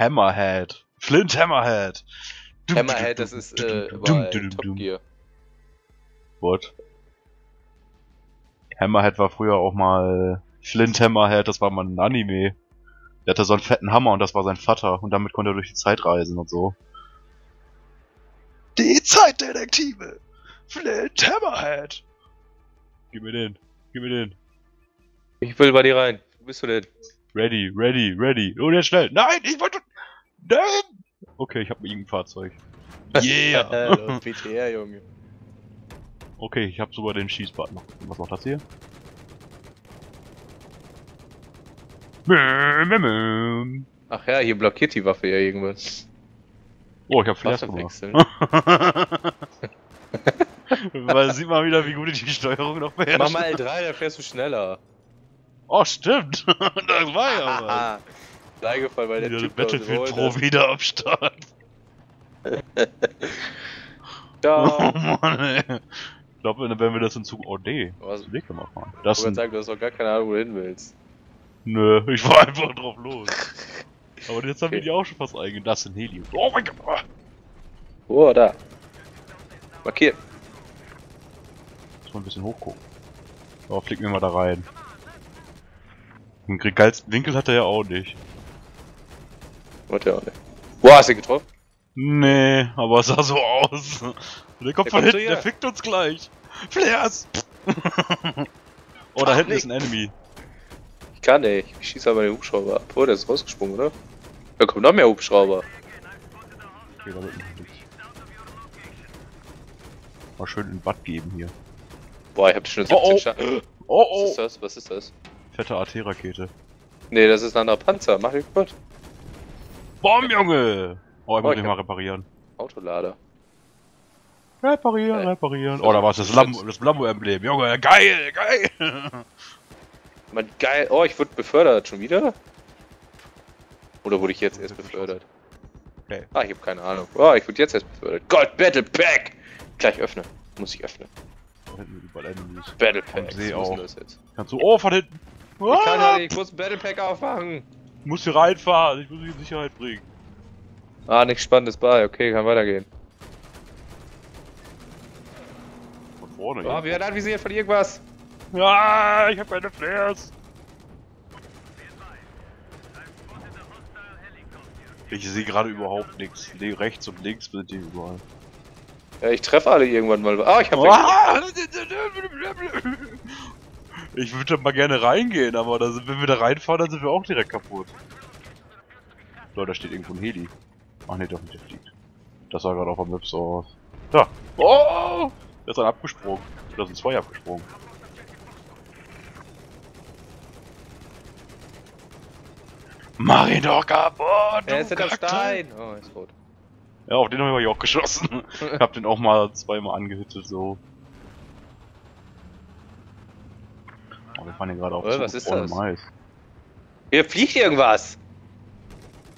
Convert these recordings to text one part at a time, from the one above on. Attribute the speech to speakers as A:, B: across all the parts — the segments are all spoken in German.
A: Hammerhead. Flint Hammerhead. Dum,
B: Hammerhead, das ist
A: dum,
B: äh,
A: dum,
B: überall
A: dum, dum,
B: Top. Gear.
A: What? Hammerhead war früher auch mal Flint Hammerhead, das war mal ein Anime. Der hatte so einen fetten Hammer und das war sein Vater und damit konnte er durch die Zeit reisen und so. Die Zeitdetektive! Flint Hammerhead! Gib mir den, gib mir den.
B: Ich will bei dir rein. Wo bist du denn?
A: Ready, ready, ready. Und jetzt schnell. Nein, ich wollte. Okay, ich habe ein Fahrzeug. Yeah!
B: PTR, Junge.
A: okay, ich habe sogar den Schießbutton. Was macht das hier?
B: Ach ja, hier blockiert die Waffe ja irgendwas.
A: Oh, ich habe Flash
B: Waffe
A: gemacht. Weil sieht man wieder, wie gut ich die Steuerung noch beherrsche.
B: Mach mal L3, dann fährst du schneller.
A: Oh, stimmt. das war ja was.
B: Haha. Leihgefallen, weil der
A: Wieder
B: Typ
A: Battlefield. Pro wieder am Start.
B: Ciao.
A: Oh Mann, ey. Ich glaube, wenn wir das in Zug. Oh, D.
B: Was?
A: Weg gemacht haben.
B: Ich wollte sagen, du hast doch gar keine Ahnung, wo du hin willst.
A: Nö, ich war einfach drauf los. Aber jetzt haben wir
B: Okay.
A: die auch schon fast eingegangen. Das sind Helium. Oh mein Gott. Ah.
B: Oh, da. Markiert.
A: Muss mal ein bisschen hochgucken. Oh, fliegen wir mal da rein. Den geilsten Winkel hat er ja auch nicht.
B: Ja auch nicht. Boah, hast du ihn getroffen?
A: Nee, aber es sah so aus. Der kommt
B: Der
A: von
B: kommt
A: hinten, der fickt uns gleich. Flares! oh, da
B: Ach,
A: hinten
B: nee.
A: ist ein Enemy.
B: Ich kann nicht. Ich schieße aber den Hubschrauber ab. Oh, der ist rausgesprungen, oder? Da kommen noch mehr Hubschrauber.
A: Okay, da wird noch nicht. Mal schön in Bad geben hier.
B: Boah, ich hab schon
A: Oh,
B: 17
A: oh. Oh,
B: Was
A: oh!
B: ist das? Was ist das?
A: Fette AT-Rakete.
B: Nee, das ist ein anderer Panzer. Mach ich kaputt.
A: Bomb, Junge! Oh, ich
B: Oh,
A: muss
B: ich
A: mal reparieren.
B: Autolader.
A: Reparieren,
B: Äh,
A: reparieren. Oh, da war es das Lambo, das Lambo-Emblem. Junge, geil, geil!
B: Mann, geil. Oh, ich wurde befördert. Schon wieder? Oder wurde ich jetzt erst befördert?
A: Okay.
B: Ah, ich habe keine Ahnung. Oh, ich wurde jetzt erst befördert. Gott, Battle Pack! Gleich öffnen. Muss ich öffnen.
A: Da hinten sind überall Enemies.
B: Battle Pack. Ist denn
A: auch.
B: das jetzt?
A: Kannst du. Oh, von hinten!
B: Ich kann. Ich muss ein Battle Pack aufmachen.
A: Ich muss hier reinfahren, ich muss mich in Sicherheit bringen.
B: Ah, nichts Spannendes bei. Okay, kann weitergehen.
A: Von vorne,
B: Oh, wir werden anvisiert von irgendwas.
A: Ja, ich hab keine Flares. Ich sehe gerade überhaupt nichts. Le rechts und links sind die überall.
B: Ja, ich treffe alle irgendwann mal. Ah, ich hab.
A: Ah! Ich würde mal gerne reingehen, aber da sind, wenn wir da reinfahren, dann sind wir auch direkt kaputt. So, da steht irgendwo ein Heli. Ach nee, doch nicht, der fliegt. Das sah gerade auf der Map so aus. Da. Oh! Da ist ein abgesprungen. Da sind zwei abgesprungen. Mach ihn doch kaputt!
B: Er ist hinterm
A: Kacke.
B: Stein. Oh, er ist rot.
A: Ja, auf den habe ich auch geschossen. Ich hab den auch mal zweimal angehittet, so. Oh, wir fahren hier gerade auf Zug
B: was ist das?
A: Mais.
B: Hier fliegt irgendwas.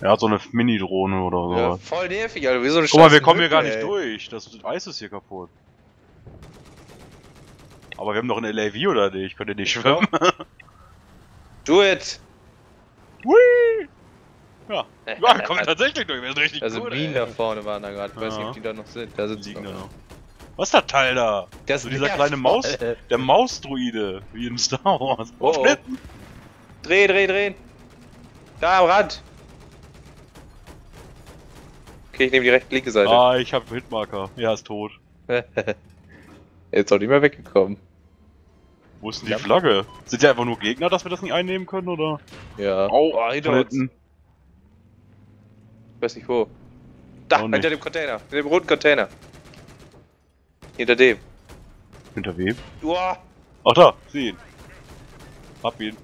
A: Er hat so eine Mini-Drohne oder so.
B: Ja, voll nervig, Alter. Wie so eine
A: Guck mal, wir kommen hier gar nicht
B: ey.
A: durch. Das Eis ist hier kaputt. Aber wir haben doch ein LAV oder nicht? Könnt ihr nicht schwimmen?
B: Do it.
A: Hui! Ja. Ja, wir kommen tatsächlich durch. Wir sind richtig
B: Also
A: gut,
B: Minen
A: ey.
B: da vorne waren da gerade. Ich weiß nicht, ob die da noch sind. Da sind
A: da
B: noch.
A: Was ist das Teil da?
B: Das
A: So dieser kleine Maus,
B: voll.
A: der Mausdruide, wie in Star Wars.
B: Oh, oh. Dreh, dreh, dreh. Da am Rand. Okay, ich nehme die rechte linke Seite.
A: Ah, ich hab Hitmarker. Ja, ist tot.
B: Er ist doch nicht mehr weggekommen.
A: Wo ist denn die
B: Ja.
A: Flagge? Sind die einfach nur Gegner, dass wir das nicht einnehmen können, oder?
B: Ja.
A: Au,
B: oh, hinter uns. Ich weiß nicht wo. Da,
A: Auch
B: hinter dem Container. Hinter dem roten Container. Hinter dem.
A: Hinter wem?
B: Uah.
A: Ach da, sieh ihn. Hab ihn.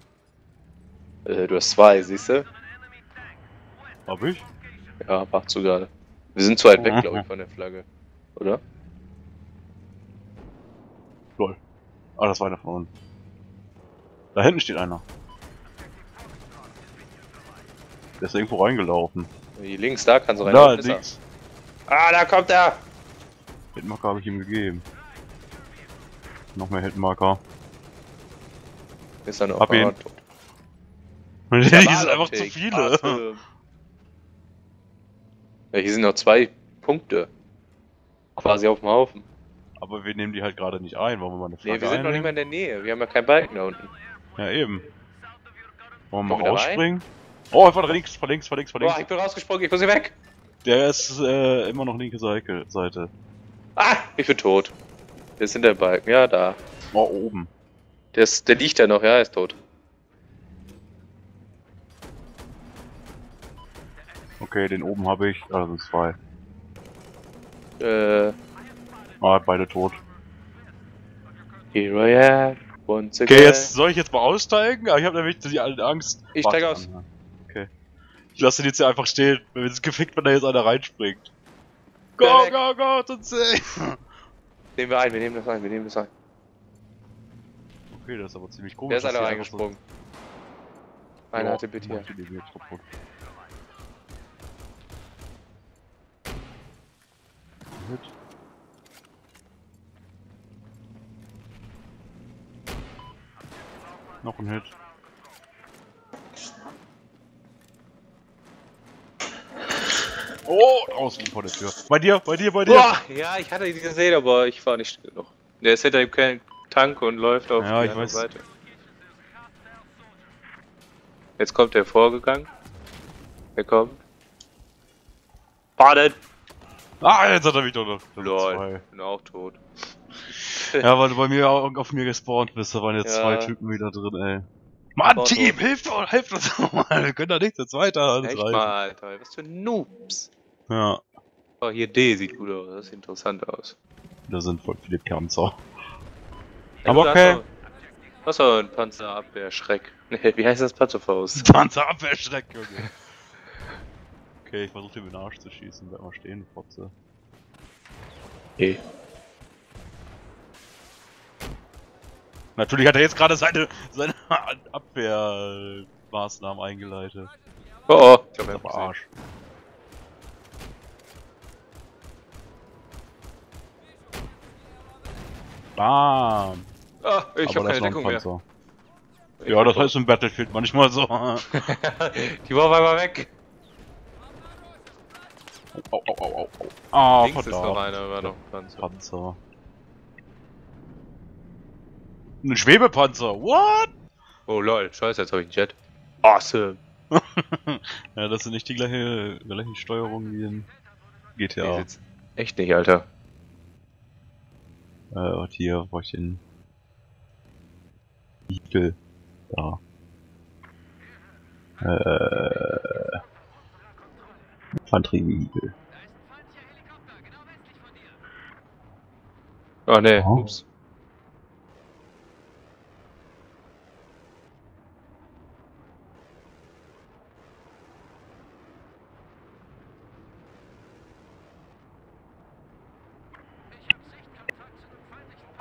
B: Äh, du hast zwei, siehst du?
A: Hab ich?
B: Ja, machst du gerade. Wir sind zu weit weg, glaube ich, von der Flagge. Oder?
A: Lol. Ah, das war einer von uns. Da hinten steht einer. Der ist irgendwo reingelaufen.
B: Hier links, da kannst du rein.
A: Da,
B: Ist er.
A: links.
B: Ah, da kommt er!
A: Hitmarker habe ich ihm gegeben. Noch mehr Hitmarker.
B: Ist er noch?
A: Hab ihn.
B: Tot.
A: Die sind einfach zu viele.
B: Warte. Ja, hier sind noch zwei Punkte. Quasi auf dem Haufen.
A: Aber wir nehmen die halt gerade nicht ein. Wollen wir mal eine Flagge
B: Nee, wir sind noch nicht mehr
A: einnehmen?
B: in der Nähe. Wir haben ja keinen Balken da unten.
A: Ja, eben. Wollen wir mal rausspringen? Oh, von links, von links, von links, von links.
B: Boah, ich bin rausgesprungen, ich muss hier weg.
A: Der ist äh, immer noch linke Seite.
B: Ah, ich bin tot. Der ist hinter dem Balken, ja, da.
A: Oh, oben.
B: Der, ist, der liegt da noch, ja, er ist tot.
A: Okay, den oben habe ich. Also zwei.
B: Äh,
A: Ah, beide tot.
B: here I am, once again.
A: Okay, jetzt soll ich jetzt mal aussteigen? Aber ich habe nämlich die alte Angst.
B: Ich
A: Warte
B: steig aus.
A: an, ja. Okay. Ich lasse den jetzt hier einfach stehen. Wenn es gefickt, wenn da jetzt einer reinspringt. Go,
B: Connect.
A: go, go, to safe.
B: Nehmen wir ein, wir nehmen das ein, wir nehmen das ein.
A: Okay, das ist aber ziemlich komisch.
B: Der ist einer
A: einfach
B: reingesprungen.
A: So
B: Einer hatte bitte hier.
A: Noch ein Hit. Oh, außen vor der Tür. Bei dir, bei dir, bei dir.
B: Boah, ja, ich hatte die gesehen, aber ich war nicht schnell genug. Der ist hinter dem kleinen Tank und läuft auf
A: Ja,
B: die
A: ich
B: andere
A: weiß.
B: Seite. Jetzt kommt der vorgegangen. Der kommt. Badet!
A: Ah, jetzt hat er mich doch noch.
B: Lol, bin auch tot.
A: Ja, weil du bei mir auch auf mir gespawnt bist, da waren jetzt
B: Ja.
A: zwei Typen wieder drin, ey. Mann, Team, hilf doch, hilf uns doch mal. Wir können da nichts jetzt weiter.
B: Echt
A: reichen.
B: mal, Alter, was für Noobs.
A: Ja,
B: Oh, hier D sieht gut aus, das sieht interessant aus.
A: da sind voll viele Panzer.
B: Ja,
A: Aber
B: du
A: okay.
B: Was so ein Panzerabwehr-Schreck? Nee, wie heißt das Panzerfaust?
A: Panzerabwehrschreck, Junge. Okay, ich versuche den in den Arsch zu schießen. Bleib mal stehen, Fotze.
B: Okay.
A: Natürlich hat er jetzt gerade seine, seine Abwehrmaßnahmen eingeleitet.
B: Oh, oh. Ich hab
A: ist aber Arsch. Bam!
B: Ah, ich
A: aber
B: hab
A: das
B: keine Deckung mehr. Ich
A: Ja, das heißt im Battlefield manchmal so. au,
B: Die war auf einmal weg.
A: au, au, au, au. Ah,
B: Links ist noch
A: verdammt.
B: einer, war noch Panzer.
A: Panzer. Ein Schwebepanzer, what?
B: Oh lol, scheiße, jetzt hab ich einen Jet. Awesome.
A: ja, das sind nicht die gleiche, gleiche Steuerung wie in GTA.
B: echt nicht, Alter.
A: Äh, und hier, wo ich den Igel. Da. Äh. Infanterie-Igel.
B: Oh ne,
A: Oh.
B: ups.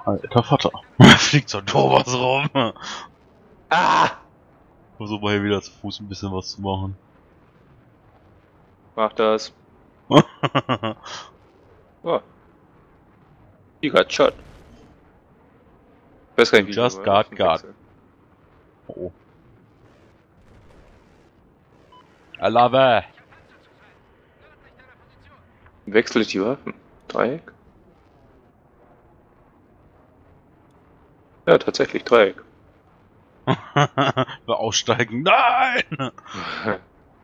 A: Alter Vater. Fliegt so Thomas rum.
B: Ah!
A: Versuch mal hier wieder zu Fuß ein bisschen was zu machen.
B: Mach das. Oh. You got shot. Ich weiß gar nicht, wie
A: Just got got. oh. I love it.
B: Wechsle ich die Waffen? Dreieck? Ja, tatsächlich Dreieck.
A: Wir aussteigen. Nein!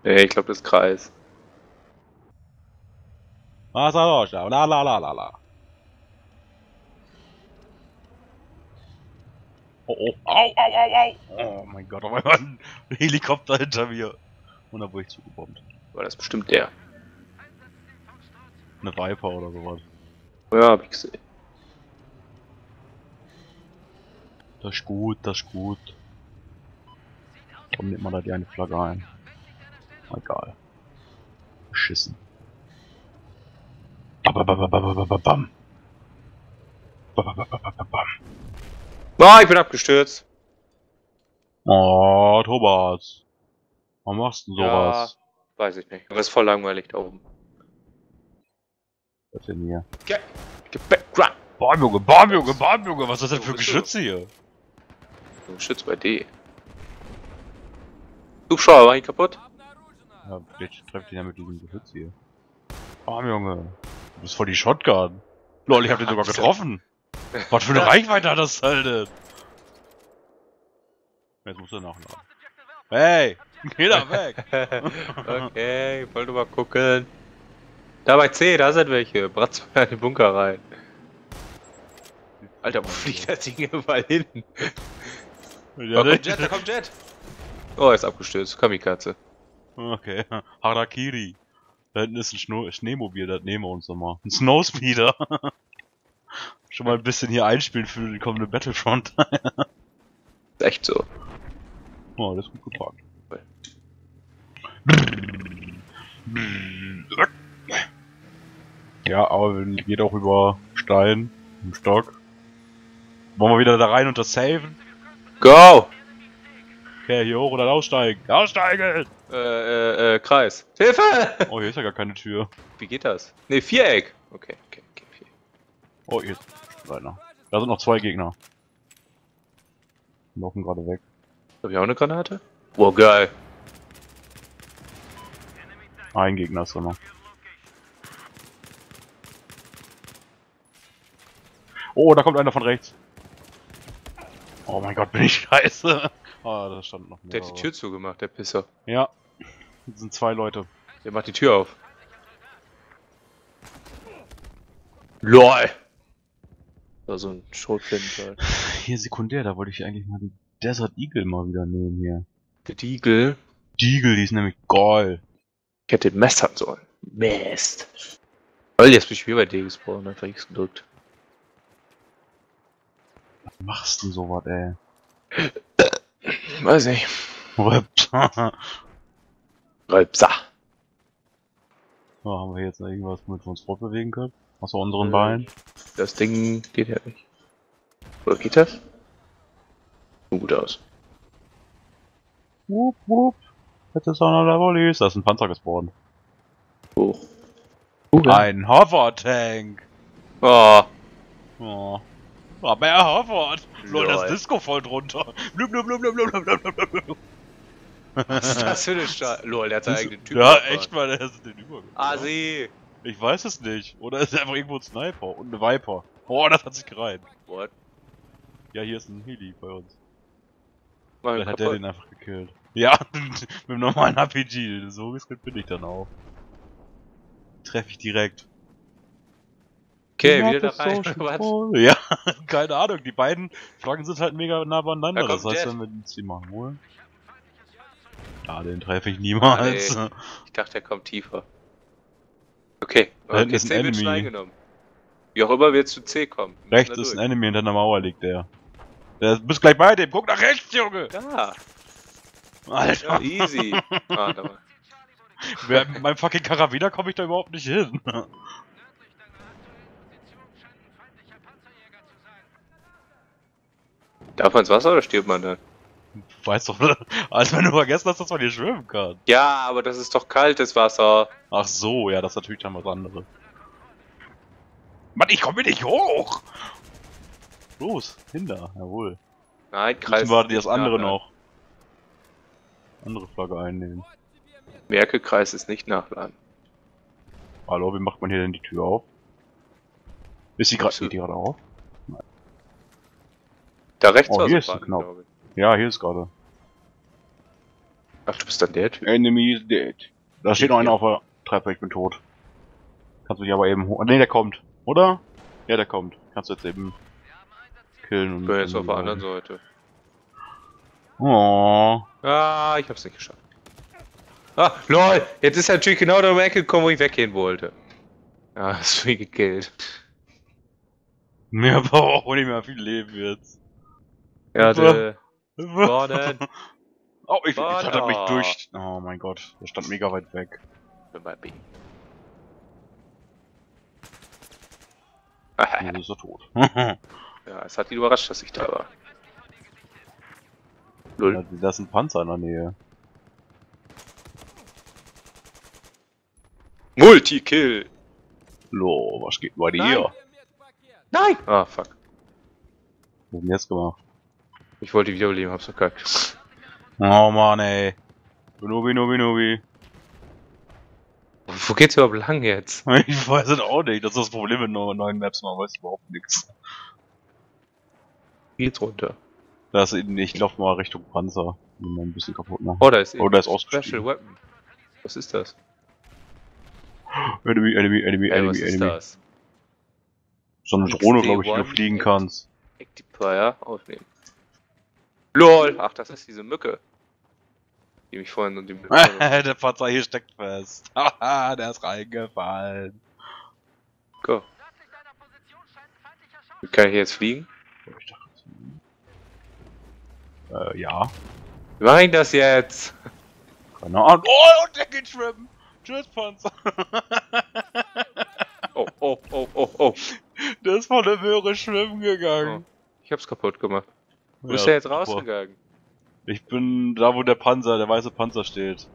B: nee, ich glaube, das ist Kreis.
A: Was la la la la la la. Oh oh. Au, au, au, au. Oh mein Gott, auf einmal ein Helikopter hinter mir. Und da wurde ich zugebombt.
B: War das bestimmt der?
A: Eine Viper oder sowas.
B: Ja, hab ich gesehen.
A: Das ist gut, das ist gut. Warum nimmt man da die eine Flagge ein? Egal. Beschissen. Babababababam.
B: Ah, ich bin abgestürzt.
A: Oh, Thomas. Warum machst du denn sowas?
B: Weiß ich nicht. Aber ist voll langweilig da oben.
A: Was denn hier?
B: Back, run!
A: Bam, Junge, bam, Junge, bam, Junge, was ist das denn für
B: du?
A: Geschütze hier?
B: Du bei D. Hubschrauber, war ich kaputt?
A: Ja, vielleicht trefft ihn ja mit diesem Geschütz hier. Arm, Junge. Du bist voll die Shotgun. Lol, ich hab den sogar getroffen. Was für eine Reichweite hat das Teil denn? Jetzt muss er nachladen. Hey! Geh da weg!
B: okay, ich wollte mal gucken. Da bei C, da sind welche. Bratz mal in den Bunker rein. Alter, wo fliegt das Ding überall hin?
A: Ja,
B: da kommt Jet, da kommt Jet! Oh, er ist abgestürzt. Kamikaze.
A: Okay. Harakiri. Da hinten ist ein Schno Schneemobil, das nehmen wir uns nochmal. Ein Snowspeeder. Schon mal ein bisschen hier einspielen für die kommende Battlefront.
B: ist echt so.
A: Oh, das ist gut geparkt. Ja, aber wenn geht auch über Stein im Stock. Wollen wir wieder da rein und das saven?
B: Go!
A: Okay, hier hoch und dann aussteigen. Aussteigen!
B: Äh, äh, äh, Kreis. Hilfe!
A: Oh, hier ist ja gar keine Tür.
B: Wie geht das? Ne, Viereck. Okay, okay, okay. Viereck.
A: Oh, hier ist einer. Da sind noch zwei Gegner. Die laufen gerade weg.
B: Hab ich auch eine Granate? Oh, geil.
A: Ein Gegner ist da noch. Oh, da kommt einer von rechts. Oh mein Gott, bin ich scheiße. Ah, da stand noch
B: Der hat die Tür zugemacht, der Pisser.
A: Ja. Das sind zwei Leute.
B: Der macht die Tür auf. LOL! Da so ein Schrotflintenteil.
A: Hier sekundär, da wollte ich eigentlich mal die Desert Eagle mal wieder nehmen hier.
B: Der Deagle.
A: Die Eagle, die ist nämlich geil.
B: Ich hätte den messern sollen. Mist. Weil jetzt bin ich wieder bei D gespawnt, einfach X gedrückt.
A: Machst du sowas, ey?
B: Weiß nicht.
A: Rips.
B: Rülpser.
A: So, haben wir jetzt irgendwas, womit wir uns fortbewegen können? Außer unseren
B: Äh.
A: Beinen?
B: Das Ding geht ja nicht. Oder geht das? Sieht gut aus.
A: Wupp, wupp. Jetzt ist einer der Volleys. Da ist ein Panzer gespawnt.
B: Hoch. Uh,
A: Ein Hover-Tank.
B: Oh.
A: Oh. Aber er hovert. Lol, das. Disco voll drunter. Blub, blub, blub, blub, blub, blub, blub, blub.
B: Was ist das für eine Scheiße? Lol, der hat seinen eigenen Typ.
A: Ja, echt mal, der ist den übergegangen.
B: Ah, sie.
A: Ich weiß es nicht. Oder ist er einfach irgendwo ein Sniper und eine Viper? Oh, das hat sich gereiht.
B: What?
A: Ja, hier ist ein Heli bei uns.
B: Mein
A: Dann hat der den einfach gekillt. Ja, mit dem normalen RPG. So geskillt bin ich dann auch. Treff ich direkt.
B: Okay,
A: Ja,
B: wieder da
A: das
B: rein.
A: Ja, keine Ahnung. Die beiden Flaggen sind halt mega nah beieinander.
B: Da
A: Das heißt, wenn wir uns die mal holen. Ja, den treffe ich niemals.
B: Ah, Ich dachte, er kommt tiefer. Okay, okay,
A: ist ein
B: C wird schon
A: Enemy.
B: eingenommen. Wie auch immer wir zu C kommen. Wir
A: Rechts ist ein Enemy hinter der Mauer liegt der. Der bist gleich bei dem. Guck nach rechts, Junge!
B: Da,
A: Alter,
B: ja, easy. ah, da war.
A: wer, mit meinem fucking Karabiner komme ich da überhaupt nicht hin.
B: Darf man ins Wasser oder stirbt man dann?
A: Weißt doch, als wenn du vergessen hast, dass man hier schwimmen kann.
B: Ja, aber das ist doch kaltes Wasser.
A: Ach so, ja, das ist natürlich dann was anderes. Mann, ich komme nicht hoch! Los, hinter, jawohl.
B: Nein, Kreis.
A: Müssen wir das
B: nicht
A: andere
B: nachladen.
A: noch. Andere Flagge einnehmen.
B: Merke, Kreis ist nicht nachladen.
A: Hallo, wie macht man hier denn die Tür auf? Ist sie gerade
B: So.
A: die gerade auf?
B: Da rechts
A: Oh,
B: war
A: hier ist ein
B: Button,
A: Knopf.
B: glaube ich.
A: Ja, hier ist gerade.
B: Ach, du bist dann der Typ.
A: Enemy is dead. Da steht noch einer auf der Treppe, ich bin tot. Kannst du dich aber eben hoch. Ne, der kommt. Oder? Ja, der kommt. Kannst du jetzt eben killen und.
B: Ich bin jetzt auf der anderen Seite.
A: Oh.
B: Ah, ich hab's nicht geschafft. Ah, lol! Jetzt ist er natürlich genau da um die Ecke gekommen, wo ich weggehen wollte. Ja, hast du ihn gekillt.
A: Mir braucht auch nicht mehr viel Leben jetzt.
B: Er hatte Gordon.
A: Oh, ich, ich hatte mich durch. Oh mein Gott, der stand mega weit weg.
B: Bin bei B.
A: Jetzt ist er tot.
B: Ja, es hat ihn überrascht, dass ich da war. Null.
A: da ist ein Panzer in der Nähe.
B: Multikill!
A: Lo, was geht bei dir?
B: Nein. Nein! Ah, fuck.
A: Was du denn jetzt gemacht?
B: Ich wollte wiederbeleben, hab's verkackt.
A: Oh Mann ey. Nubi, Nubi, Nubi.
B: Wo geht's überhaupt lang jetzt?
A: Ich weiß es auch nicht. Das ist das Problem mit neu- neuen Maps, man weiß überhaupt nichts.
B: Geht's runter.
A: Das ist, ich lauf mal Richtung Panzer. Mal ein bisschen kaputt machen.
B: Oh, da ist,
A: Oh, da ist
B: Special. Weapon. Was ist das?
A: Enemy, Enemy, Enemy,
B: Ey,
A: Enemy,
B: was ist
A: Enemy.
B: das?
A: So eine Drohne, glaube ich, die du
B: XD1.
A: fliegen kannst.
B: Actifier aufnehmen. LOL! Ach, das ist diese Mücke. Die mich vorhin und die
A: der Panzer hier steckt fest. Haha, der ist reingefallen.
B: Go. Wie kann ich jetzt fliegen?
A: Ich dachte, Äh, ja.
B: Wie mach ich das jetzt?
A: Keine Ahnung. Oh, und der geht schwimmen. Tschüss, Panzer.
B: Oh, oh, oh, oh, oh.
A: Der ist von der Möhre schwimmen gegangen.
B: Ich hab's kaputt gemacht. Wo
A: Ja,
B: ist der jetzt rausgegangen?
A: Ich bin da, wo der Panzer, der weiße Panzer steht.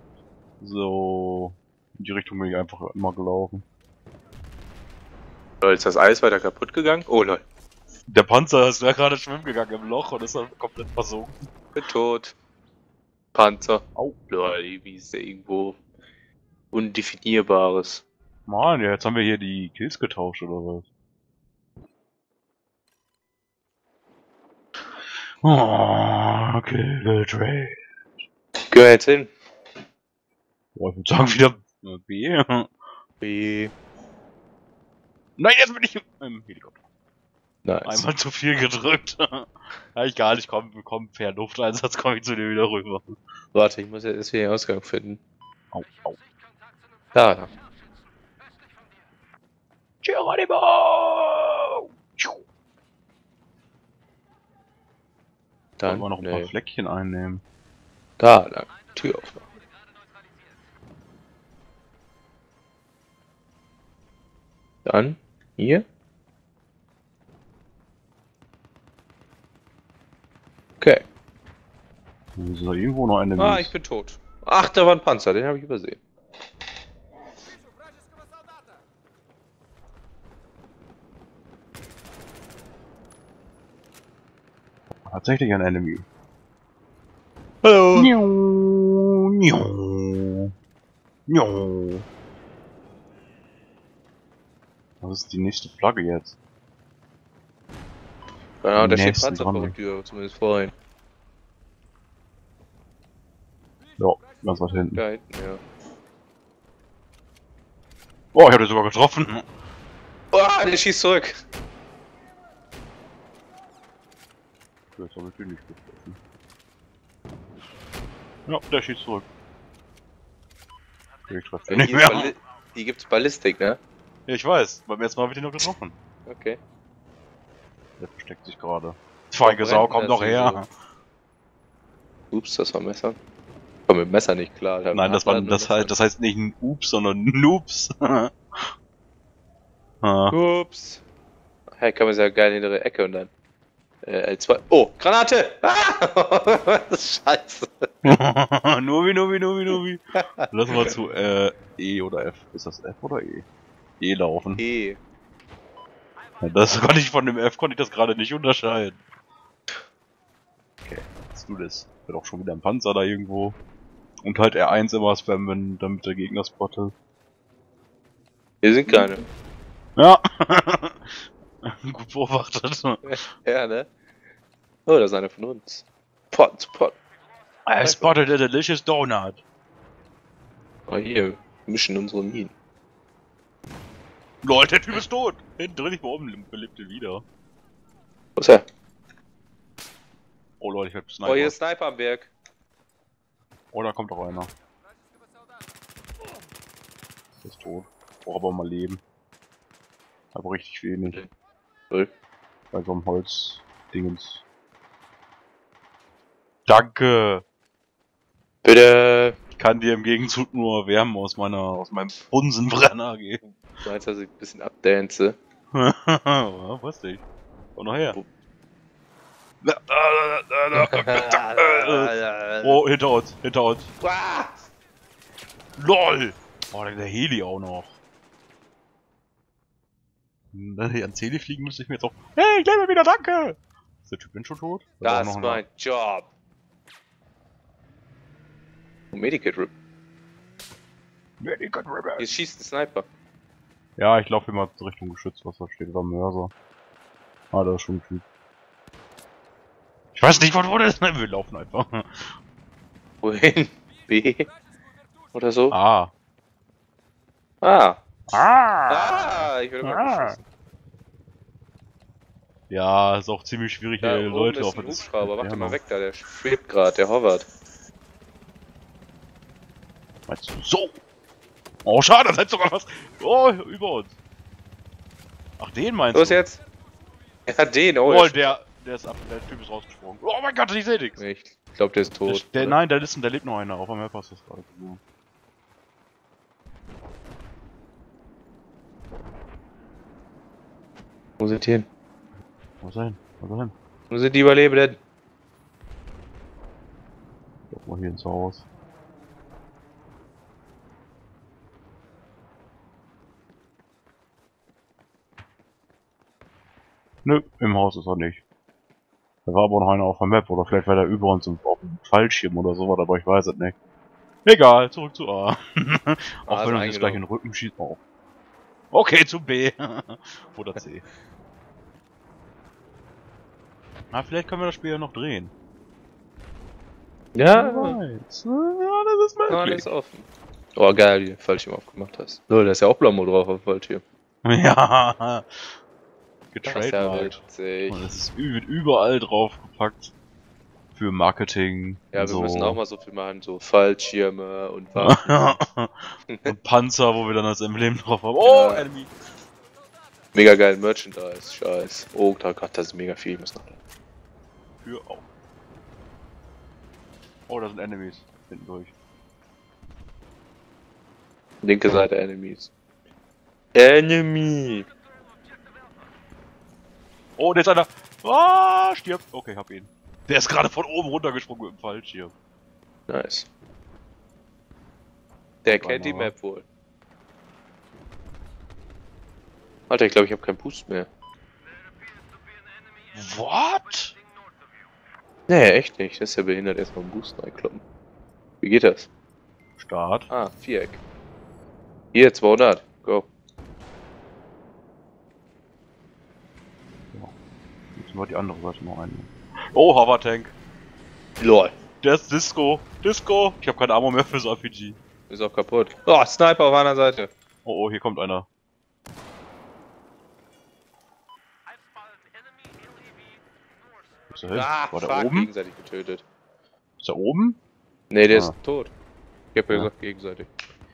A: So. In die Richtung bin ich einfach immer gelaufen.
B: Lol, ist das Eis weiter kaputt gegangen? Oh lol.
A: Der Panzer ist da gerade schwimmen gegangen im Loch und ist dann komplett versunken.
B: Bin tot. Panzer.
A: Au.
B: Lol, wie ist der irgendwo Undefinierbares.
A: Mann, ja, jetzt haben wir hier die Kills getauscht oder was? Oh, okay, Little Trade.
B: Geh jetzt hin.
A: Boah, ich würde sagen wieder B.
B: B.
A: Nein, jetzt bin ich im, Helikopter.
B: Nice.
A: Einmal zu viel gedrückt. ja, egal, ich komm, komm per Lufteinsatz, komm ich zu dir wieder rüber.
B: Warte, ich muss jetzt erst wieder den Ausgang finden.
A: Au, au.
B: Da, da.
A: Geronimo!
B: Dann
A: Wollen wir noch ein
B: nee.
A: paar Fleckchen einnehmen.
B: Da lang. Tür aufmachen. Dann hier. Okay.
A: Ist da irgendwo noch eine
B: Ah, ich bin tot. Ach, da war ein Panzer, den habe ich übersehen.
A: Tatsächlich ein Enemy.
B: Hallo.
A: Niu, niu, niu. Was ist die nächste Flagge jetzt?
B: Ja, da steht Panzer vor der Tür, zumindest vorhin.
A: Ja, ganz weit hinten.
B: Da hinten, ja.
A: Oh, ich hab den sogar getroffen.
B: Oh, der schießt zurück.
A: Jetzt hab ich den nicht getroffen. Ja, der schießt zurück. Ich treffe den
B: Die,
A: nicht
B: gibt's
A: mehr.
B: Balli die gibt's Ballistik, ne?
A: Ja, ich weiß. Beim ersten Mal hab ich den noch getroffen.
B: Okay.
A: Der versteckt sich gerade. Feige Sau, komm
B: das
A: doch her.
B: Ups, das war Messer. Komm mit dem Messer nicht klar. da
A: Nein, das, war, das, heißt, das heißt nicht ein Ups, sondern Noobs. ah.
B: Ups. Hey, kann man ja geil hintere Ecke und dann. Äh, L2. Oh, Granate! Ah! das ist scheiße.
A: Nubi, Nubi, Nubi, Nubi. Lass mal zu äh, E oder F. Ist das F oder E? E laufen.
B: E.
A: Ja, das konnte ich von dem F konnte ich das gerade nicht unterscheiden. Okay, let's do this. Wird auch schon wieder ein Panzer da irgendwo. Und halt R1 immer spammen, damit der Gegner spottet.
B: Hier sind keine.
A: Ja. Gut beobachtet.
B: Ja, ne? Oh, das ist einer von uns. Pot zu Pot.
A: I spotted a delicious donut.
B: Oh, hier. Wir mischen unsere Minen.
A: Leute, der Typ ist tot. Hinten drin, ich war oben, belebt ihn wieder.
B: Wo ist er?
A: Oh Leute, ich werd
B: Oh,
A: Sniper.
B: hier ist Sniper am Berg.
A: Oh, da kommt doch einer. Der ist tot. Braucht aber mal Leben. Aber richtig wenig.
B: Cool.
A: Bei so einem Holzdingens. Danke!
B: Bitte.
A: Ich kann dir im Gegenzug nur Wärme aus meiner, aus meinem Bunsenbrenner geben.
B: Du meinst, dass ich ein bisschen abdance?
A: ja, wusste ich. Komm noch her.
B: Wo-
A: Oh, hinter uns, hinter uns. LOL! Oh, der Heli auch noch. Wenn ich ans Heli fliegen müsste ich mir jetzt auch. Hey, ich lebe wieder, danke! Ist der Typ denn schon tot?
B: Das ist mein Job. Medikit Rip.
A: Medical Rebel.
B: Hier schießt ein Sniper.
A: Ja, ich laufe immer Richtung Geschütz, was da steht, oder Mörser. Ah, da ist schon ein Typ. Ich weiß nicht, von wo der ist. Nein, wir laufen einfach.
B: Wohin? B? Oder so?
A: Ah.
B: Ah.
A: Ah!
B: Ah, ich will mal
A: Ah.
B: geschossen.
A: Ja, ist auch ziemlich schwierig,
B: oben
A: Leute
B: ist
A: auf
B: ein
A: das-
B: Hubschrauber, mach
A: Ja,
B: den mal weg da, der schwebt gerade, der hovert.
A: Meinst du so? Oh, schade, da ist sogar was. Oh, über uns. Ach, den meinst
B: Los
A: du?
B: jetzt! Ja, den, oh,
A: Oh,
B: der
A: der, der ist ab, der Typ ist rausgesprungen. Oh mein Gott, ich seh nix.
B: Ich glaube, der ist
A: Der,
B: tot.
A: der,
B: oder?
A: nein, da ist, da lebt noch einer. Auf der hast du das gerade. gesehen.
B: Wo sind die hin?
A: Wo ist hin? Wo
B: sind die Überlebenden?
A: Guck mal hier ins Haus. Nö, im Haus ist er nicht. Da war aber noch einer auf der Map, oder vielleicht war der über uns auf dem Fallschirm oder sowas, aber ich weiß es nicht. Egal, zurück zu A. Auch wenn er uns jetzt gleich in den Rücken schießt. Oh. Okay, zu B. oder C. Na, vielleicht können wir das Spiel ja noch drehen.
B: Ja,
A: weiß. Ja, das ist möglich.
B: alles offen. Oh, geil, wie du den Fallschirm aufgemacht hast. Lol, da ist ja auch Blammo drauf auf dem Fallschirm.
A: Ja.
B: Das ist ja.
A: Und es ist überall draufgepackt. Für Marketing.
B: Ja, wir
A: so.
B: müssen auch mal so viel machen, so Fallschirme und Waffen.
A: und Panzer, wo wir dann das Emblem drauf haben. Oh,
B: Ja.
A: Enemy.
B: mega geil Merchandise, scheiß. Oh, da Gott, das ist mega viel, ich muss noch.
A: Für auch. Oh, da sind Enemies. Hinten durch.
B: Linke Seite Enemies. Enemy!
A: Oh, der ist einer. Ah, stirbt. Okay, hab ihn. Der ist gerade von oben runtergesprungen mit dem Fallschirm.
B: Nice. Der kennt die Map wohl. Alter, ich glaube, ich habe keinen Boost mehr.
A: What?
B: Nee, echt nicht. Das ist ja behindert, erstmal einen Boost reinkloppen. Wie geht das?
A: Start.
B: Ah, Viereck. Hier, 200. Go.
A: Mal die andere Seite noch einnehmen. Oh, Hover-Tank.
B: LOL.
A: Der ist Disco. Disco. Ich habe kein Ammo mehr fürs RPG.
B: Ist auch kaputt. Oh, Sniper auf einer Seite.
A: Oh, oh, hier kommt einer. Der hin?
B: Ah,
A: War der
B: fuck,
A: oben?
B: gegenseitig getötet.
A: Ist der oben?
B: Nee, der
A: Ah.
B: ist tot. Ich hab Ja. gesagt, gegenseitig.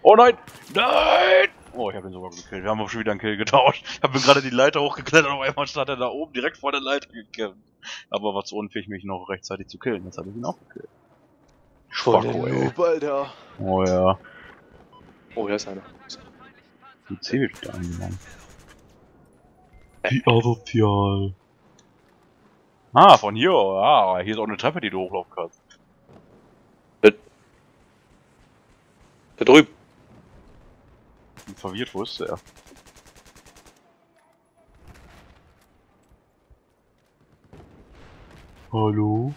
A: Oh nein! Nein! Oh, ich habe ihn sogar gekillt. Wir haben auch schon wieder einen Kill getauscht. Ich habe mir gerade die Leiter hochgeklettert und auf einmal stand er da oben direkt vor der Leiter gekillt. Aber war zu unfähig, mich noch rechtzeitig zu killen. Jetzt habe ich ihn auch gekillt. Spacko, ey.
B: Alter.
A: Oh ja.
B: Oh, hier ist einer.
A: Die C wird wieder angenommen. Wie asozial. Ah, von hier. Ah, hier ist auch eine Treppe, die du hochlaufen kannst.
B: Da drüben.
A: Verwirrt, wo ist der? Hallo?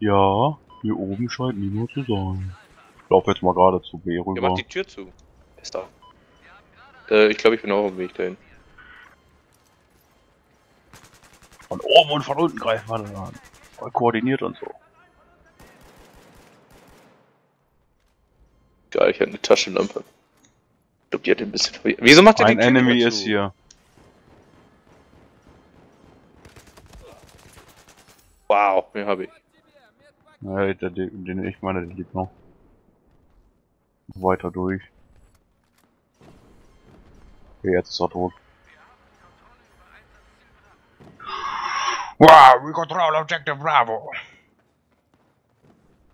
A: Ja, hier oben scheint niemand zu sein. Ich lauf jetzt mal gerade zu B
B: Der
A: rüber.
B: macht die Tür zu. Ist da. Äh, ich glaube, ich bin auch auf dem Weg dahin.
A: Von oben und von unten greifen wir dann an. Voll koordiniert und so.
B: Geil, ich habe eine Taschenlampe. Hat ein bisschen. Wieso macht der
A: Ein
B: die Tür
A: Enemy ist hier.
B: Wow, mehr habe ich.
A: Ja, der, den ich meine, der liegt noch. Weiter durch. Okay, jetzt ist er tot. Wow, we control objective Bravo.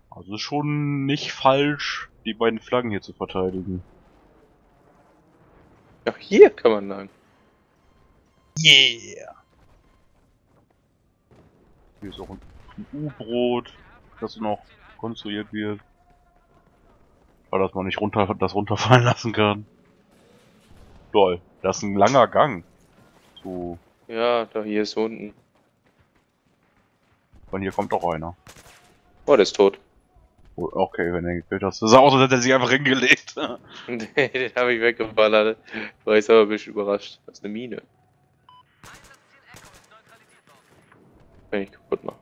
A: Also ist schon nicht falsch, die beiden Flaggen hier zu verteidigen.
B: Ach, hier kann man lang.
A: Yeah! Hier ist auch ein, U-Boot, das noch konstruiert wird. Weil das man nicht runter, das runterfallen lassen kann. Toll, das ist ein langer Gang. So,
B: Ja, da hier ist unten.
A: von hier kommt doch einer.
B: Oh, der ist tot.
A: Okay, wenn er gekillt hast. Das sah aus, als hätte er sich einfach hingelegt.
B: Nee, den habe ich weggeballert. War ich selber ein bisschen überrascht. Das ist eine Mine. Kann ich kaputt machen.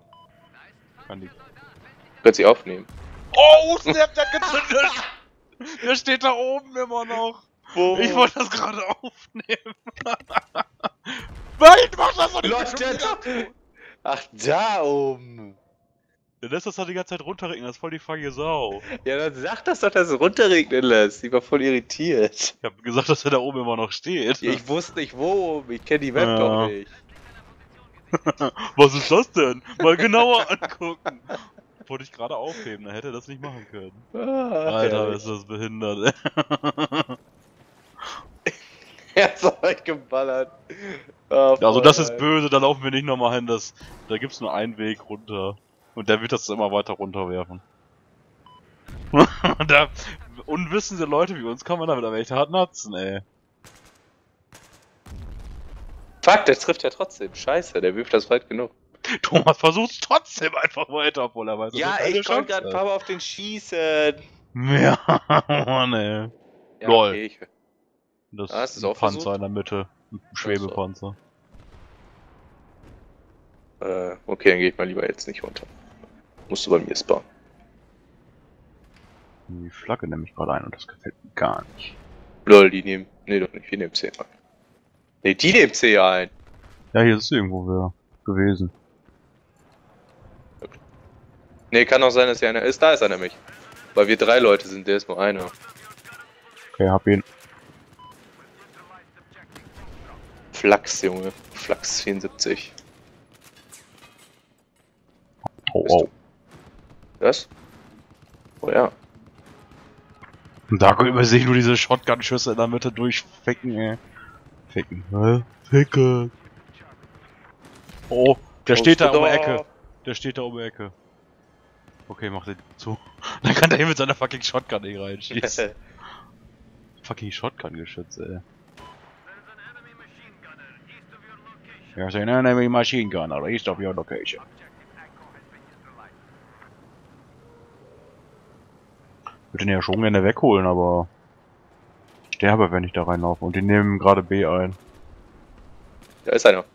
A: Kann die.
B: Könnt sie aufnehmen.
A: Oh, Snap, der hat gezündet! Der steht da oben immer noch.
B: Wo?
A: Ich wollte das gerade aufnehmen. Nein, mach das doch nicht!
B: Läuft der da? Ach, da oben.
A: Der lässt das doch die ganze Zeit runterregnen, das ist voll die feige Sau.
B: Ja, dann sag das doch, dass es runterregnen lässt. Ich war voll irritiert.
A: Ich hab gesagt, dass er da oben immer noch steht.
B: Ja, ich wusste nicht wo. Ich kenne die Map
A: Ja.
B: doch nicht.
A: Was ist das denn? Mal genauer angucken. Wollte ich gerade aufheben, dann hätte er das nicht machen können.
B: Ah,
A: Alter, ist das behindert.
B: Er hat euch geballert. Ah,
A: Also das ist böse, da laufen wir nicht nochmal hin, das, da gibt's nur einen Weg runter. Und der wird das immer weiter runterwerfen. da, unwissende Leute wie uns kann man damit aber echt hart natzen, ey.
B: Fuck, der trifft ja trotzdem. Scheiße, der wirft das weit genug.
A: Thomas versucht trotzdem einfach weiter, obwohl er weiß, dass
B: Ja, ich konnte gerade ein paar Mal auf den schießen.
A: Ja, Mann, ey.
B: Ja,
A: Lol.
B: okay, ich,
A: Das
B: Ah, ist das
A: ein
B: auch
A: Panzer
B: versucht?
A: in der Mitte. Ein Schwebepanzer.
B: äh, okay, dann gehe ich mal lieber jetzt nicht runter. Musst du bei mir spawnen.
A: Die Flagge nehme ich gerade ein und das gefällt mir gar nicht.
B: Lol, die nehmen. Nee, doch nicht. Wir nehmen C ein. Nee, die nehmen C ein.
A: Ja, hier ist irgendwo wer gewesen.
B: Nee, kann auch sein, dass hier einer ist. Da ist er nämlich. Weil wir drei Leute sind, der ist nur einer.
A: Okay, hab ihn.
B: Flachs, Junge. Flachs 74.
A: Oh,
B: Bist
A: oh.
B: Was? Oh ja.
A: Und da übersehe ich nur diese Shotgun-Schüsse in der Mitte durchficken, ey. Ficken. Hä? Ficken. Oh, der steht da um die Ecke. Der steht da die Ecke. Okay, mach den zu. Dann kann der hier mit seiner fucking Shotgun nicht reinschießen. fucking Shotgun-Geschütze, ey. There's an enemy machine gunner east of your location. Würde den ja schon gerne wegholen, aber ich sterbe, wenn ich da reinlaufe. Und die nehmen gerade B ein.
B: Da ist einer.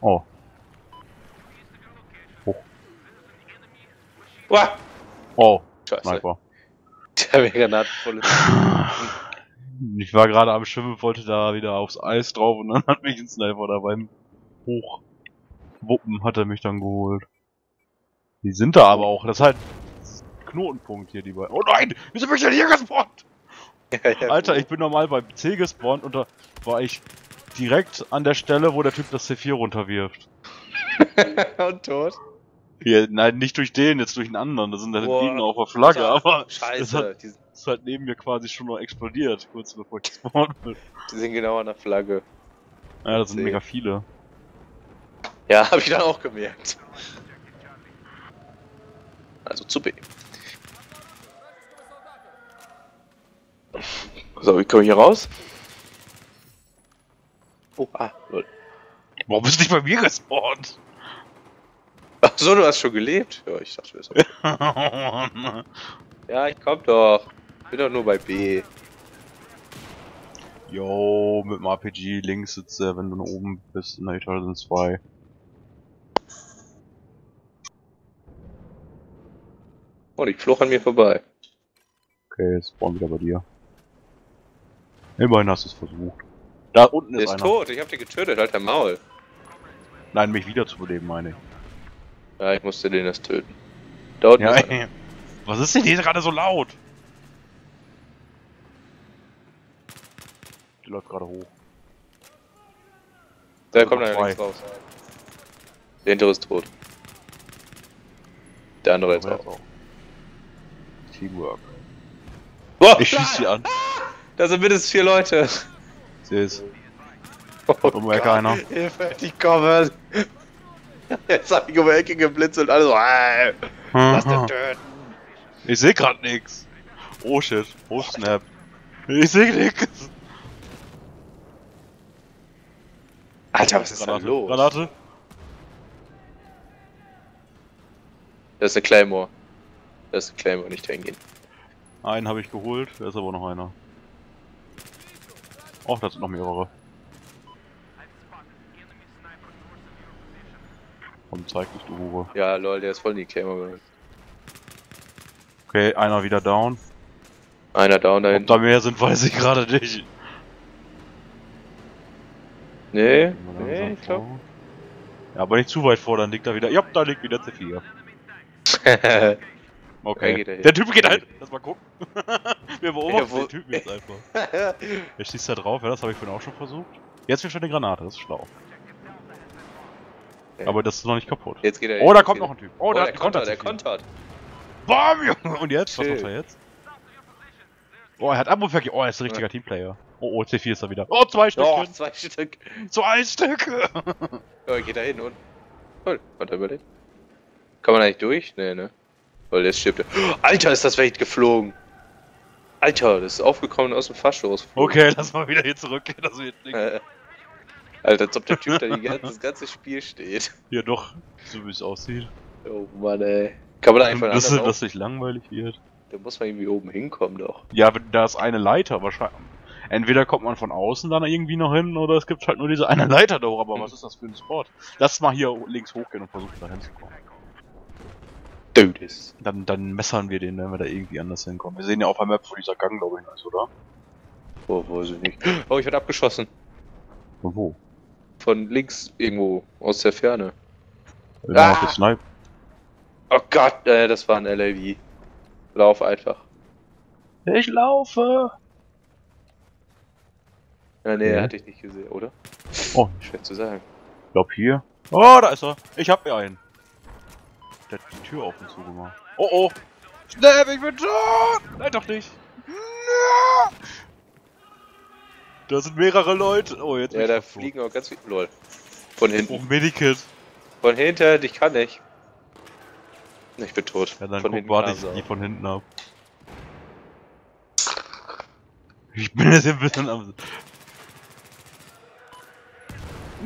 A: Oh,
B: Uah!
A: oh,
B: Scheiße.
A: Sniper.
B: Der wäre Granaten voll.
A: Ich war gerade am Schwimmen, wollte da wieder aufs Eis drauf und dann hat mich ein Sniper da beim Hochwuppen hat er mich dann geholt. Die sind da aber auch, das ist halt Knotenpunkt hier, die beiden. Oh nein! Wieso bin ich denn hier gespawnt?
B: Ja, ja,
A: Alter, ich bin normal beim C gespawnt und da war ich direkt an der Stelle, wo der Typ das C4 runterwirft.
B: Und tot.
A: Hier, nein, nicht durch den, jetzt durch einen anderen. Da sind halt
B: Boah.
A: Gegner auf der Flagge, aber das
B: Scheiße.
A: hat,
B: Die,
A: ist halt neben mir quasi schon noch explodiert, kurz bevor ich gespawnt bin.
B: die sind genau an der Flagge.
A: Ja, das sind
B: C.
A: mega viele.
B: Ja, habe ich dann auch gemerkt. Also zu B. So, wie komme ich hier raus? Oh, ah, lol.
A: Warum bist du nicht bei mir gespawnt?
B: Ach so, du hast schon gelebt? Ja, ich dachte, du bist Ja, ich komm doch. Bin doch nur bei B.
A: Yo, mit dem RPG links sitzt er, wenn du nach oben bist in der Etage sind zwei.
B: Oh, die floch an mir vorbei.
A: Okay, jetzt spawn wieder bei dir. Immerhin hast du es versucht. Da unten
B: Der
A: ist,
B: ist
A: einer.
B: tot, ich hab den getötet, halt der Maul.
A: Nein, mich wiederzubeleben, meine ich.
B: Ja, ich musste den erst töten. Da unten
A: Ja,
B: ist einer.
A: Was ist denn hier gerade so laut? Die läuft gerade hoch.
B: Da kommt einer links raus. Der hintere ist tot. Der andere jetzt auch.
A: Teamwork.
B: Boah,
A: Ich schieß sie an.
B: Da sind mindestens vier Leute.
A: Seh's.
B: Oh
A: Um die Ecke
B: Gott,
A: einer.
B: Hilfe, die kommen. Jetzt hab ich um die Ecke geblitzt und alle so, ey, lass den töten.
A: Ich seh grad nix. Oh shit. Oh snap. Ich seh nix.
B: Alter, was ist da
A: Granate.
B: los?
A: Granate.
B: Das ist eine Claymore. Das ist eine Claymore, nicht hingehen.
A: Einen habe ich geholt, da ist aber noch einer. Och, da sind noch mehrere. Komm, zeig dich, du Hure.
B: Ja, lol, der ist voll in die Claymore.
A: Okay, einer wieder down.
B: Einer down da
A: Ob
B: hinten.
A: da mehr sind, weiß ich gerade nicht.
B: Nee, nee, ich glaub.
A: vor. Ja, aber nicht zu weit vor, dann liegt da wieder. Ja, da liegt wieder C4. Okay.
B: geht dahin.
A: der Typ geht halt. Lass mal gucken. Wir beobachten
B: Ja, wo-
A: den Typen jetzt einfach. Er schießt da drauf, ja, das habe ich vorhin auch schon versucht. Jetzt wird schon eine Granate, das ist schlau.
B: Okay.
A: Aber das ist noch nicht kaputt.
B: Jetzt geht er
A: Oh, da kommt noch ein Typ. Oh,
B: Oh,
A: der
B: der
A: hat
B: kontert, der
A: C4.
B: kontert.
A: Bam, Junge! Und jetzt? Was
B: Chill.
A: macht er jetzt? Oh, er hat Abwehrverkehr. Oh, er ist ein richtiger Teamplayer. Oh, oh, C4 ist da wieder. Oh, zwei
B: Oh,
A: Stückchen.
B: zwei Stück.
A: Zwei Stücke.
B: Oh, geht da hin und. Cool, hat er überlebt. Kann man eigentlich durch? Nee, ne? Weil jetzt stirbt er. Alter, ist das weit geflogen! Alter, das ist aufgekommen aus dem Fahrstoß.
A: Okay, lass mal wieder hier zurückgehen. Das wird nichts.
B: Äh, Alter, als ob der Typ da die ganze, das ganze Spiel steht.
A: Ja, doch. So wie es aussieht.
B: Oh Mann, ey. Kann man da einfach
A: Das,
B: anders
A: dass nicht langweilig wird.
B: Da muss man irgendwie oben hinkommen doch.
A: Ja, da ist eine Leiter wahrscheinlich. Entweder kommt man von außen dann irgendwie noch hin oder es gibt halt nur diese eine Leiter da hoch. Aber
B: Mhm.
A: was ist das für ein Spot? Lass mal hier links hochgehen und versuchen da hinzukommen.
B: Dude ist.
A: Dann, dann messern wir den, wenn wir da irgendwie anders hinkommen. Wir sehen ja auf der Map, wo dieser Gang, glaube ich, ist, oder?
B: Oh, ist ich nicht? Oh, ich werde abgeschossen.
A: Und wo?
B: Von links irgendwo aus der Ferne.
A: Wenn ah. Snipe.
B: Oh Gott, äh, das war ein LAV. Lauf einfach.
A: Ich laufe!
B: Ja, nee,
A: Ja.
B: hatte ich nicht gesehen, oder?
A: Oh,
B: Schwer zu sagen.
A: ich glaub hier. Oh, da ist er. Ich hab mir einen. Der hat die Tür auf und zu gemacht. Oh, oh. Snap, ich bin tot! Nein, doch nicht. Ja. Da sind mehrere Leute. Oh, jetzt
B: Ja, da fliegen auch ganz viele. Lol. Von
A: Oh,
B: hinten.
A: Medikit.
B: Von hinten, ich kann nicht. Ich bin tot.
A: Ja, dann
B: von
A: guck,
B: hinten
A: warte ich die von hinten ab. Ich bin jetzt ein bisschen am...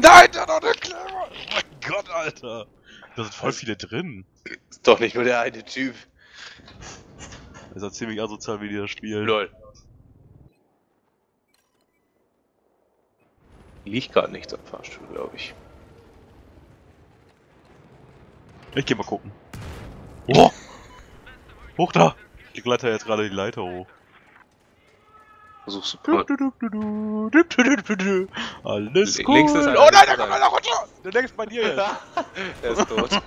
A: Nein, da noch eine Kleber! Oh mein Gott, Alter! Da sind voll viele drin.
B: Ist doch nicht nur der eine Typ.
A: Ist ja ziemlich asozial, wie die das spielen.
B: Lol. Liegt gerade nichts am Fahrstuhl, glaube ich.
A: Ich geh mal gucken. Oh! Hoch da! Ich gleite jetzt gerade die Leiter hoch.
B: Versuchst du
A: Alles
B: gut.
A: Links
B: ist
A: oh nein, da kommt
B: einer
A: runter! Der links bei dir jetzt.
B: er ist tot.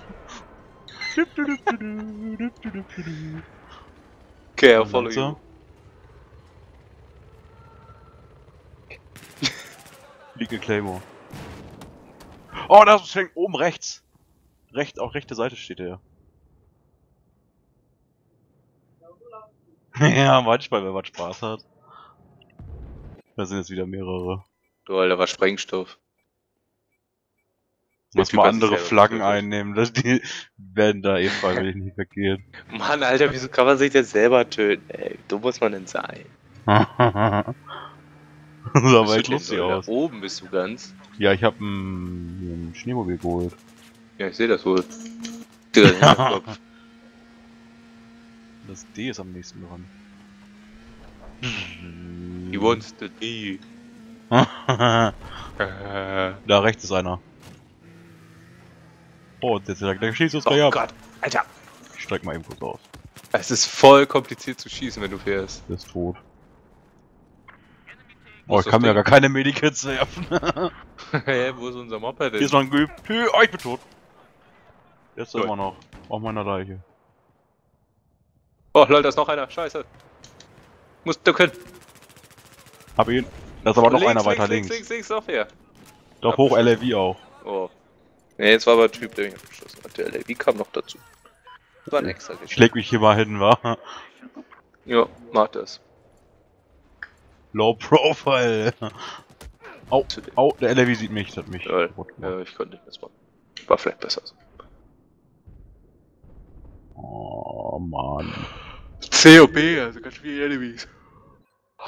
B: Okay, I'll follow you.
A: Liege Claymore. Oh, da fängt oben rechts. Recht, auf rechte Seite steht er. ja, manchmal, wenn man Spaß hat. Da sind jetzt wieder mehrere.
B: Du, Alter, war Sprengstoff.
A: Muss mal andere Flaggen einnehmen, dass die werden da eben freiwillig nicht weggehen.
B: Mann, Alter, wieso kann man sich denn selber töten, ey? Du muss man denn sein?
A: das sah aber
B: du
A: echt lustig
B: so? Da
A: aus.
B: oben bist du ganz.
A: Ja, ich hab ein, ein Schneemobil geholt.
B: Ja, ich sehe das wohl.
A: Das D ist am nächsten dran.
B: He wants the D.
A: da
B: Äh,
A: rechts ist einer. Oh, und jetzt der schießt uns
B: oh
A: gleich ab.
B: Gott, Alter.
A: Ich steig mal eben kurz aus.
B: Es ist voll kompliziert zu schießen, wenn du fährst.
A: Der ist tot. Oh,
B: ist
A: ich kann mir ja gar keine Medikits werfen.
B: Hä, wo ist unser Moped
A: Hier ist
B: denn?
A: noch ein. Tü, Oh, ich bin tot. Jetzt
B: Gut.
A: immer noch. Auf meiner Leiche.
B: Oh, lol, da ist noch einer. Scheiße. Muss ducken.
A: Hab ihn. Da ist aber noch
B: links,
A: einer weiter
B: links.
A: links.
B: Links, links, noch her.
A: Doch hoch LAV auch.
B: Oh. Ne, jetzt war aber ein Typ, der mich abgeschossen hat. Der LAV kam noch dazu. Das war ein extra
A: Ich
B: Geschichte.
A: leg mich hier mal hin, wa?
B: Ja, mach das.
A: Low Profile. Au, au, der LAV sieht mich, das hat mich.
B: Ja, ja, ich konnte nicht mehr spawnen. War vielleicht besser so.
A: Oh Mann.
B: COP, also ganz viele Enemies.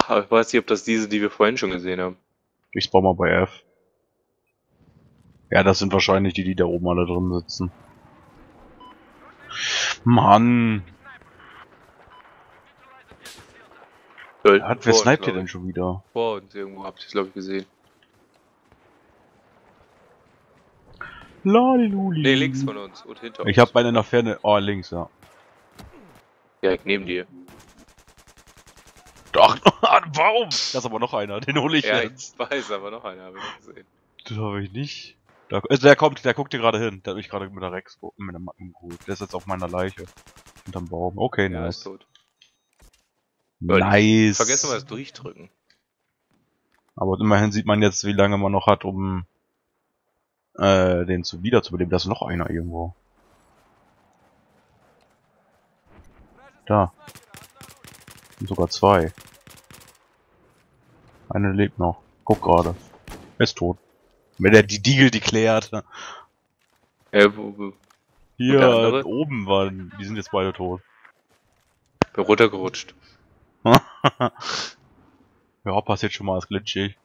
B: Ich weiß nicht, ob das diese, die wir vorhin schon gesehen haben.
A: Ich spawn mal bei F. Ja, das sind wahrscheinlich die, die da oben alle drin sitzen. Mann,
B: Lol,
A: hat, wer sniped hier denn
B: ich.
A: schon wieder?
B: Vor uns irgendwo habt ihr es, glaube ich, gesehen.
A: Laliluli.
B: Nee, links von uns und hinter uns.
A: Ich hab meine in der Ferne. Oh, links, ja.
B: Direkt neben dir.
A: Doch, warum? Das ist aber noch einer, den hole ich
B: Ja,
A: jetzt.
B: ich weiß, aber noch einer habe ich gesehen.
A: Das habe ich nicht. Da, also der kommt, der guckt hier gerade hin. Der hat mich gerade mit der Rex, mit der Macken geholt. Der ist jetzt auf meiner Leiche. Hinterm Baum. Okay,
B: Ja, ist
A: nice.
B: tot.
A: Nice.
B: Vergessen wir das Durchdrücken.
A: Aber immerhin sieht man jetzt, wie lange man noch hat, um äh, den zu wiederzubeleben. Da ist noch einer irgendwo. Da. Und sogar zwei. Eine lebt noch. Guck gerade. Er ist tot. Wenn er die Diegel deklärt.
B: Ja, wo, wo,
A: Hier oben waren, die sind jetzt beide tot.
B: bin runtergerutscht.
A: Ja, passiert schon mal, ist glitschig.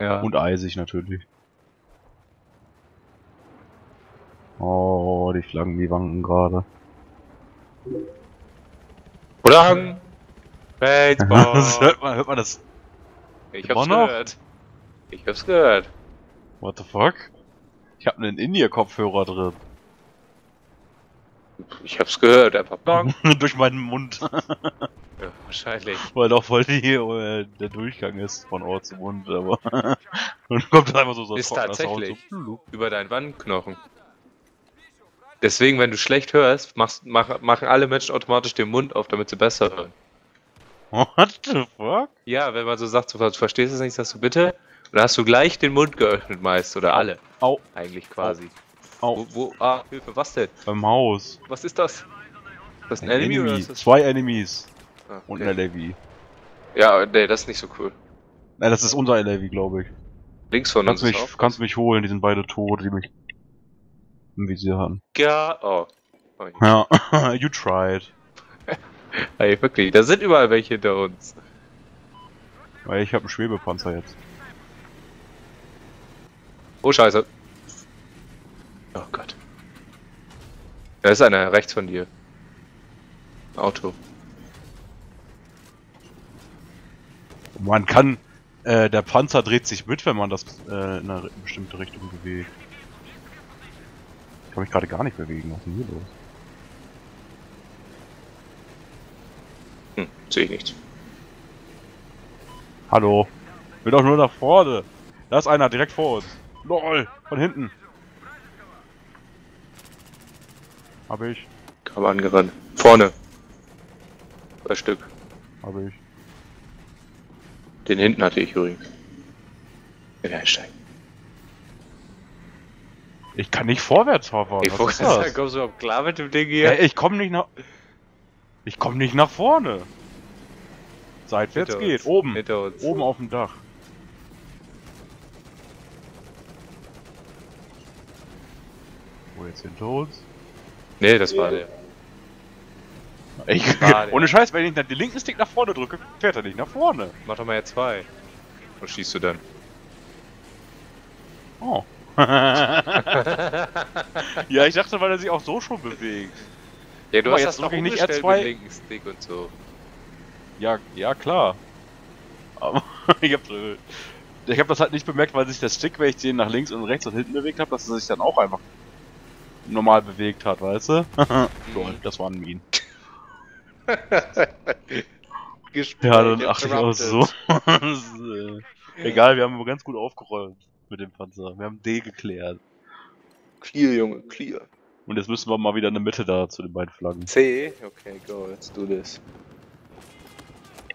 B: Ja.
A: Und eisig natürlich. Oh, die Flaggen, die wanken gerade.
B: Oder Hang. Baseball.
A: Hört man, hört man das?
B: ich hab's gehört. Ich hab's gehört.
A: What the fuck? Ich hab einen In-Ear-Kopfhörer drin.
B: Ich hab's gehört, einfach bang.
A: Durch meinen Mund.
B: Ja, wahrscheinlich.
A: Weil doch voll die, äh, der Durchgang ist von Ohr zu Mund, aber. Und kommt dann einfach so so ein
B: Ist tatsächlich.
A: So.
B: Über deinen Wandenknochen. Deswegen, wenn du schlecht hörst, machst, mach, machen alle Menschen automatisch den Mund auf, damit sie besser hören.
A: What the fuck?
B: Ja, wenn man so sagt, so, du verstehst es nicht, sagst du bitte. Und dann hast du gleich den Mund geöffnet meist. Oder alle.
A: Au,
B: Eigentlich quasi.
A: au,
B: Wo, wo, ah, Hilfe, was denn?
A: beim Haus.
B: Was ist das? Ist das ein Enemy, oder ist das...
A: Zwei Enemies.
B: Ah,
A: Und
B: okay.
A: ein LAV.
B: Ja, nee, das ist nicht so cool.
A: Nein, das ist unser LAV, glaube ich.
B: Links von
A: Kannst
B: uns
A: mich,
B: auch
A: kannst mich holen, die sind beide tot, die mich im Visier hatten.
B: Ja, oh. oh
A: Ja, you tried.
B: Ey, wirklich, da sind überall welche hinter uns.
A: Weil ich habe einen Schwebepanzer jetzt.
B: Oh, scheiße. Oh Gott. Da ist einer rechts von dir. Auto.
A: Man kann, äh, der Panzer dreht sich mit, wenn man das äh, in eine bestimmte Richtung bewegt. Ich kann mich gerade gar nicht bewegen, was ist denn hier los?
B: Hm, sehe ich nichts.
A: Hallo? Will doch nur nach vorne. Da ist einer direkt vor uns. LOL, von hinten. Hab ich,
B: Kam angerannt. Vorne. Zwei Stück.
A: hab ich.
B: Den hinten hatte ich übrigens. In einsteigen.
A: Ich kann nicht vorwärts fahren.
B: Ich
A: Was ist das?
B: sagen, kommst du überhaupt klar mit dem Ding
A: Ja,
B: hier?
A: ich komm nicht nach. Ich komm nicht nach vorne. Seitwärts geht.
B: uns.
A: Oben. Oben auf dem Dach. Jetzt hinter uns?
B: Nee, das war der.
A: Ich, ohne Scheiß, wenn ich den linken Stick nach vorne drücke, fährt er nicht nach vorne.
B: Mach doch mal jetzt zwei. Und schießt du dann.
A: Oh. ja, ich dachte, weil er sich auch so schon bewegt.
B: Ja,
A: Guck mal, jetzt nicht
B: umgestellt
A: R2.
B: mit linken Stick und so.
A: Ja, ja klar. Aber ich hab, äh, ich hab das halt nicht bemerkt, weil sich der Stick, wenn ich den nach links und rechts und hinten bewegt habe, dass er sich dann auch einfach normal bewegt hat, weißt du? Lol, das war ein.
B: Gespräch
A: Ja, dann achte ich auch so. Äh, Egal, wir haben aber ganz gut aufgeräumt mit dem Panzer. Wir haben D geklärt.
B: Clear, Junge, clear.
A: Und jetzt müssen wir mal wieder in der Mitte da zu den beiden Flaggen.
B: C? Okay, go, let's do this.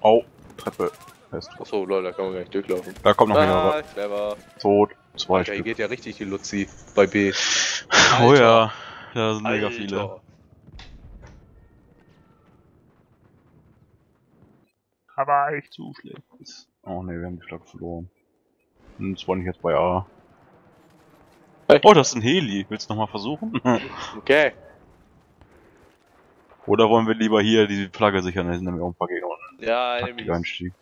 A: Au, Treppe. Fest.
B: Achso, lol, da kann man gar nicht durchlaufen.
A: Da kommt noch
B: Ah,
A: wieder
B: clever.
A: tot. Zwei
B: hier
A: Stück.
B: geht ja richtig die Luzi bei B.
A: Oh
B: Alter.
A: ja, da sind mega
B: Alter.
A: viele. Aber echt zu schlecht. Oh ne, wir haben die Flagge verloren. Hm, das war nicht jetzt bei A.
B: Hey.
A: Oh, das ist ein Heli. Willst du nochmal versuchen?
B: Okay.
A: Oder wollen wir lieber hier die Flagge sichern? Da sind nämlich auch ein paar Gegner unten.
B: Ja,
A: Taktik
B: Enemies.
A: Einstieg.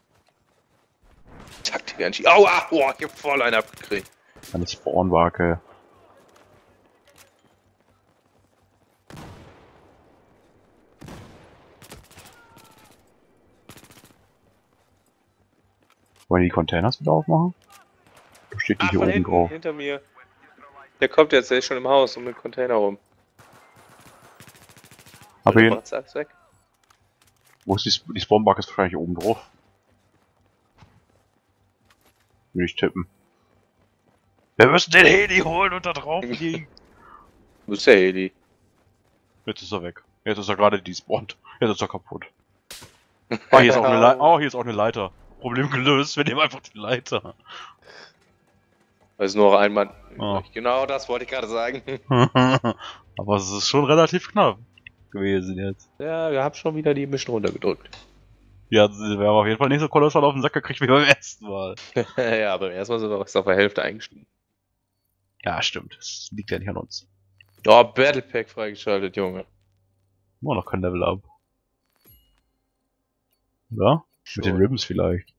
B: Taktik Einstieg. Aua! Boah, ich hab voll einen abgekriegt.
A: Eine Spawnwake. Wollen wir die Containers wieder aufmachen? Da steht die
B: Ah,
A: hier oben
B: hinten,
A: drauf.
B: hinter mir. Der kommt jetzt, der ist schon im Haus und mit Container rum.
A: Hab ihn.
B: Weg.
A: Wo ist die, die Spawnbar ist wahrscheinlich oben drauf. Will ich tippen. Wir müssen den Heli holen und da drauf fliegen.
B: Wo ist der Heli?
A: Jetzt ist er weg. Jetzt ist er gerade despawned. Jetzt ist er kaputt. Ah, hier ist auch eine Leiter. Oh, hier ist auch eine Leiter. Problem gelöst. Wir nehmen einfach die Leiter.
B: Weil es nur noch ein Mann.
A: Oh.
B: Genau das wollte ich gerade sagen.
A: Aber es ist schon relativ knapp gewesen jetzt.
B: Ja, wir haben schon wieder die Mission runtergedrückt.
A: Ja, wir haben auf jeden Fall nicht so kolossal auf den Sack gekriegt wie beim ersten Mal.
B: ja, aber erstmal sind wir auf der Hälfte eingestiegen.
A: Ja, stimmt. Das liegt ja nicht an uns.
B: Oh, Battle Pack freigeschaltet, Junge.
A: Immer noch kein Level up. Ja? Mit den. Ribbons vielleicht.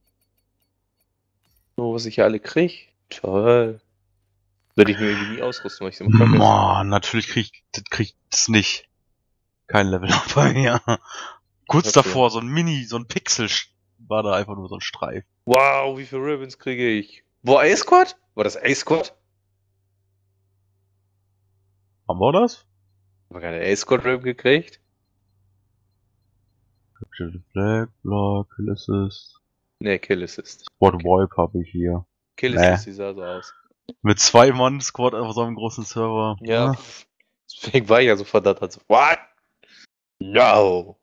B: So, was ich hier alle krieg. Toll. Würde ich mir irgendwie nie ausrüsten, weil ich immer vergesse.
A: Mann, natürlich krieg ich das krieg das nicht. Kein Level up bei mir. Kurz
B: Okay.
A: davor, so ein Mini, so ein Pixel war da einfach nur so ein Streif.
B: Wow, wie viele Ribbons kriege ich? Wo, A-Squad? War das A-Squad?
A: Haben wir das?
B: Haben wir keine A-Squad-Ribbon gekriegt?
A: Capture Flag, Block, Kill Assist.
B: Ne, Kill Assist.
A: Squad Wipe habe ich hier.
B: Kill
A: Nee.
B: Assist, die sah so aus.
A: Mit zwei Mann Squad auf so einem großen Server.
B: Ja. Deswegen war ich ja so verdammt. Also, what? No.